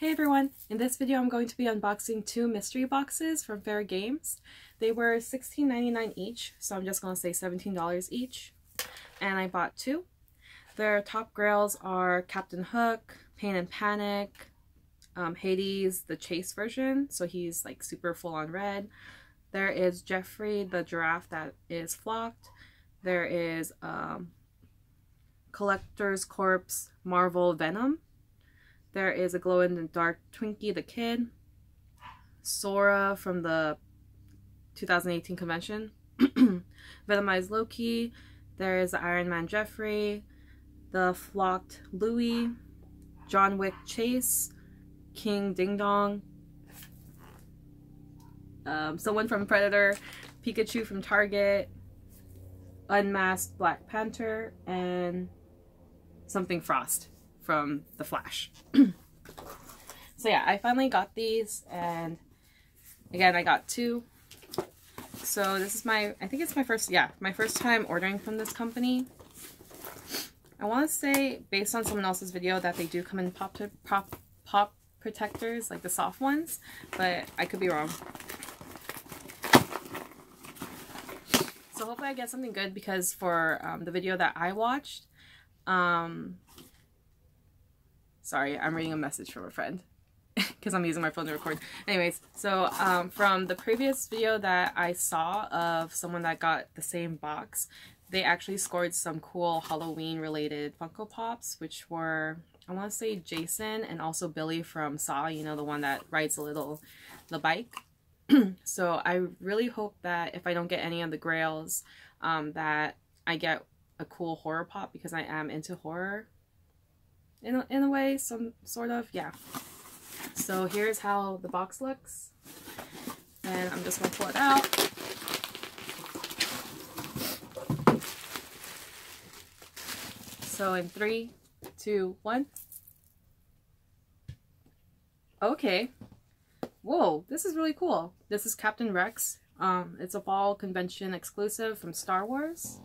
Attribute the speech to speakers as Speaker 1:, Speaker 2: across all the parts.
Speaker 1: Hey everyone! In this video I'm going to be unboxing two mystery boxes from Fair Games. They were $16.99 each, so I'm just going to say $17 each. And I bought two. Their top grails are Captain Hook, Pain and Panic, um, Hades, the Chase version, so he's like super full on red. There is Geoffrey, the giraffe that is flocked. There is um, Collector's Corps Marvel Venom there is a glow-in-the-dark Twinkie the Kid, Sora from the 2018 convention, Venomized Loki, there is Iron Man Geoffrey, the Flocked Louie, John Wick Chase, King Ding Dong, um, someone from Predator, Pikachu from Target, Unmasked Black Panther, and something Frost from The Flash. so yeah, I finally got these and again, I got two. So this is my, I think it's my first, yeah, my first time ordering from this company. I want to say, based on someone else's video, that they do come in pop, pop, pop protectors, like the soft ones, but I could be wrong. So hopefully I get something good because for um, the video that I watched, um, Sorry, I'm reading a message from a friend because I'm using my phone to record. Anyways, so um, from the previous video that I saw of someone that got the same box, they actually scored some cool Halloween related Funko Pops, which were, I want to say Jason and also Billy from Saw, you know, the one that rides a little, the bike. so I really hope that if I don't get any of the grails, um, that I get a cool horror pop because I am into horror in a, in a way, some sort of, yeah. So here's how the box looks. And I'm just going to pull it out. So in three, two, one. Okay. Whoa, this is really cool. This is Captain Rex. Um, it's a fall convention exclusive from Star Wars.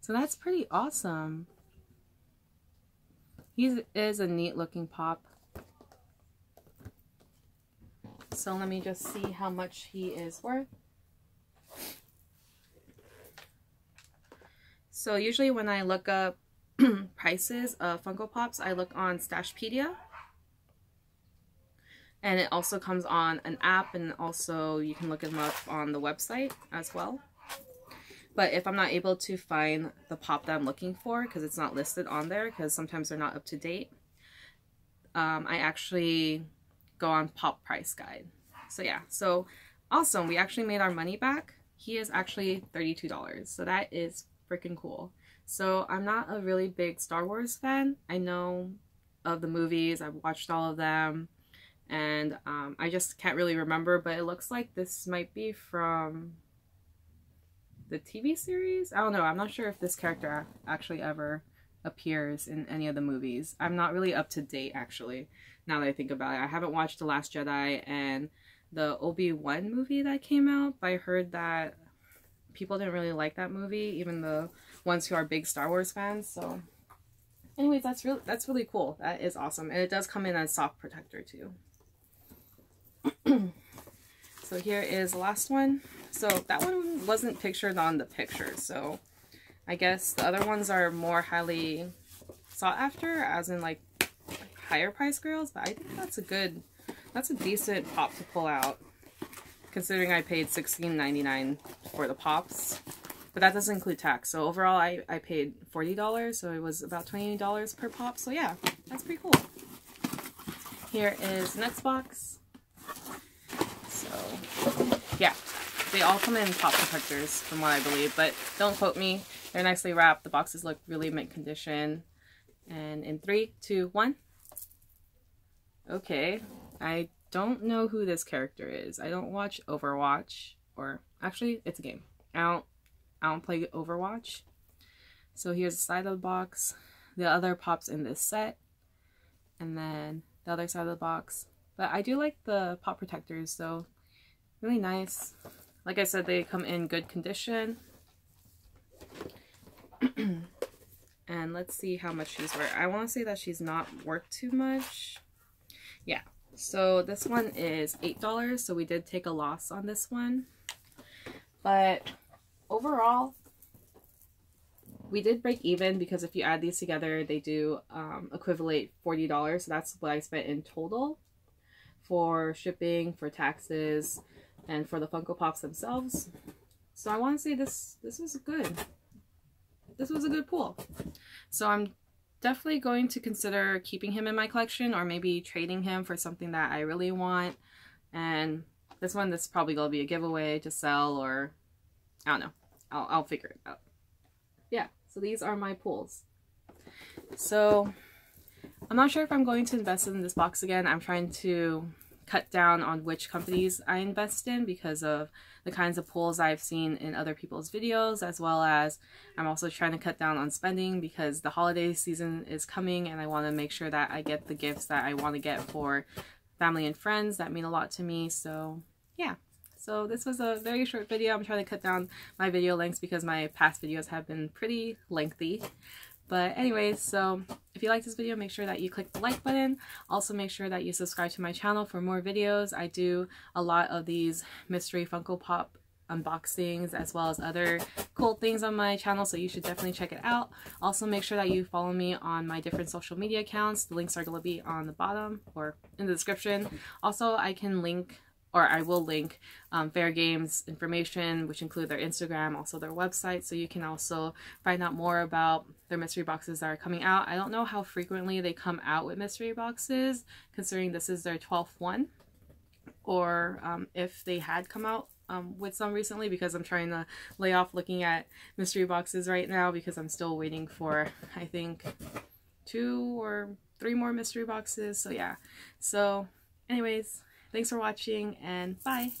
Speaker 1: So that's pretty awesome. He is a neat looking pop. So let me just see how much he is worth. So usually when I look up prices of Funko Pops, I look on Stashpedia. And it also comes on an app and also you can look them up on the website as well. But if I'm not able to find the pop that I'm looking for, because it's not listed on there, because sometimes they're not up to date, um, I actually go on Pop Price Guide. So yeah, so awesome. We actually made our money back. He is actually $32. So that is freaking cool. So I'm not a really big Star Wars fan. I know of the movies. I've watched all of them. And um, I just can't really remember. But it looks like this might be from the TV series. I don't know. I'm not sure if this character actually ever appears in any of the movies. I'm not really up to date actually. Now that I think about it, I haven't watched The Last Jedi and the Obi-Wan movie that came out, but I heard that people didn't really like that movie, even the ones who are big Star Wars fans. So, anyways, that's really that's really cool. That is awesome, and it does come in as soft protector too. so here is the last one. So that one wasn't pictured on the picture, so I guess the other ones are more highly sought after, as in like higher price grails, but I think that's a good, that's a decent pop to pull out, considering I paid $16.99 for the pops. But that doesn't include tax. So overall, I, I paid $40, so it was about $20 per pop. So yeah, that's pretty cool. Here is next box. So yeah, they all come in pop protectors from what I believe, but don't quote me. They're nicely wrapped. The boxes look really mint condition. And in three, two, one. Okay, I don't know who this character is. I don't watch Overwatch, or actually, it's a game. I don't, I don't play Overwatch. So here's the side of the box. The other pops in this set, and then the other side of the box. But I do like the pop protectors, so really nice. Like I said, they come in good condition. and let's see how much she's worth. I want to say that she's not worth too much. yeah. So this one is $8, so we did take a loss on this one. But overall, we did break even because if you add these together, they do um, equivalent $40. So that's what I spent in total for shipping, for taxes, and for the Funko Pops themselves. So I want to say this this was good. This was a good pull. So I'm definitely going to consider keeping him in my collection or maybe trading him for something that I really want. And this one, this is probably going to be a giveaway to sell or I don't know. I'll, I'll figure it out. Yeah, so these are my pulls. So I'm not sure if I'm going to invest in this box again. I'm trying to cut down on which companies I invest in because of the kinds of pulls I've seen in other people's videos as well as I'm also trying to cut down on spending because the holiday season is coming and I want to make sure that I get the gifts that I want to get for family and friends that mean a lot to me so yeah so this was a very short video. I'm trying to cut down my video lengths because my past videos have been pretty lengthy. But anyways, so if you like this video, make sure that you click the like button. Also make sure that you subscribe to my channel for more videos. I do a lot of these mystery Funko Pop unboxings as well as other cool things on my channel so you should definitely check it out also make sure that you follow me on my different social media accounts the links are going to be on the bottom or in the description also i can link or I will link um, Fair Games information, which include their Instagram, also their website, so you can also find out more about their mystery boxes that are coming out. I don't know how frequently they come out with mystery boxes, considering this is their 12th one, or um, if they had come out um, with some recently because I'm trying to lay off looking at mystery boxes right now because I'm still waiting for, I think, two or three more mystery boxes. So yeah. So anyways, Thanks for watching and bye!